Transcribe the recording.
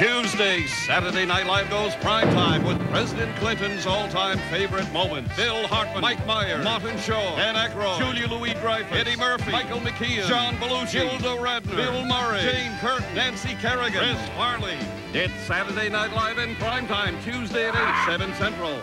Tuesday, Saturday Night Live goes prime time with President Clinton's all-time favorite moment. Phil Hartman, Mike Myers, Martin Short, Dan Aykroyd, Julia Louis-Dreyfus, Eddie Murphy, Michael McKean, John Belushi, Gilda Radner, Bill Murray, Jane Curtin, Nancy Kerrigan, Chris Farley. It's Saturday Night Live in prime time, Tuesday at 8, 7 Central.